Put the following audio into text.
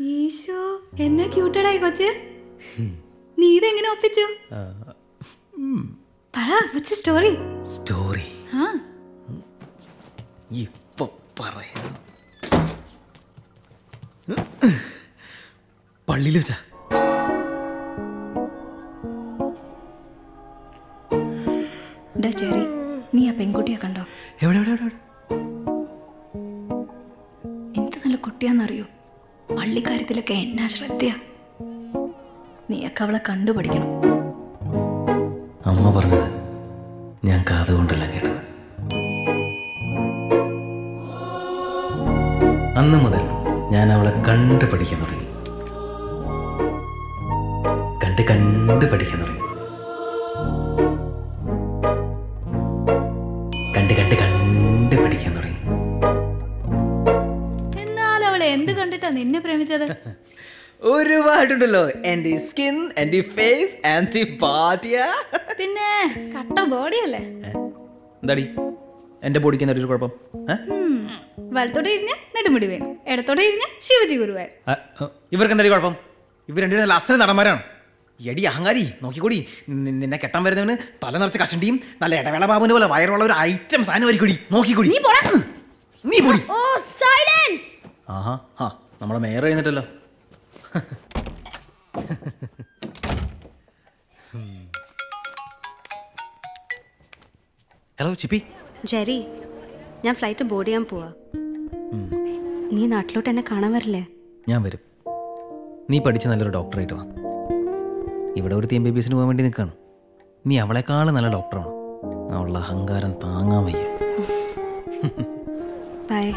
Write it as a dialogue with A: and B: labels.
A: ഈശോ എന്നെ ക്യൂട്ടഡായി കൊച്ച്. നീ ഇതെങ്ങനെ ഒപ്പിച്ചു? പറ സ്റ്റോറി
B: സ്റ്റോറി
A: ആ.
B: ഇപ്പൊ പറയാം. പള്ളിയിൽ വെച്ചാ.
A: ചെറി നീ ആ പെൺകുട്ടിയെ കണ്ടോ?
B: എവിടെ എവിടെ എവിടെ?
A: എന്ത് നല്ല കുട്ടിയാന്നറിയോ പള്ളിക്കാര്യത്തിലൊക്കെ എന്നാ ശ്രദ്ധയാ? നീയൊക്കെ അവളെ കണ്ടുപഠിക്കണം.
B: അമ്മ പറഞ്ഞത് ഞാൻ കാതുകൊണ്ടല്ല കേട്ടത്. അന്ന് മുതൽ ഞാൻ അവളെ കണ്ട് പഠിക്കാൻ തുടങ്ങി. കണ്ട് കണ്ട് പഠിക്കാൻ തുടങ്ങി. കണ്ട് കണ്ട് കണ്ട്
A: അവളെ എന്ത് കണ്ടിട്ടാ നിന്നെ പ്രേമിച്ചത്?
B: ഒരുപാടുണ്ടല്ലോ. എന്റെ സ്കിൻ എന്റെ ഫേസ് ആന്റി പാതിയ
A: പിന്നെ കട്ട ബോഡി അല്ലേ?
B: എന്താടി? എന്റെ ബോഡിക്ക് എന്താ ഒരു കുഴപ്പം?
A: വലത്തോട്ട്. ഇരിഞ്ഞ നെടുമുടി വേണം. ഇടത്തോട്ട് ഇരിഞ്ഞ ശിവജി
B: ആ, ഇവർക്ക് എന്താ കുഴപ്പം? ഇവർ രണ്ടുപേരും നല്ല അസല നടന്മാരാണ്. എടി അഹങ്കാരി നോക്കിക്കൂടി. നിന്നെ കെട്ടാൻ വരുന്നവന് തല നിറച്ച് കഷണ്ടിയും നല്ല ഇടവേള ബാബുവിന്റെ പോലെ വയറുള്ള ഒരു ഐറ്റം സാധനം സാധനമായിരിക്കും നോക്കിക്കൂടി.
A: നീ പോടാ.
B: നീ പോടി.
A: ഓ
B: ആഹാ ആ നമ്മുടെ മേയർ എഴുന്നിട്ടല്ലോ ഹലോ ചിപ്പി.
C: ജെറി ഞാൻ ഫ്ലൈറ്റ് ബോർഡ് ചെയ്യാൻ പോവാ. നീ നാട്ടിലോട്ട് എന്നെ കാണാൻ വരില്ലേ?
B: ഞാൻ വരും. നീ പഠിച്ച് നല്ലൊരു ഡോക്ടറായിട്ട് വാ. ഇവിടെ ഒരു എം ബി ബി എസിന് പോകാൻ വേണ്ടി നിൽക്കാണ് നീ അവളെക്കാളും നല്ല ഡോക്ടറാണ്. അവളുടെ അഹങ്കാരം താങ്ങാൻ വയ്യ.
C: ബൈ.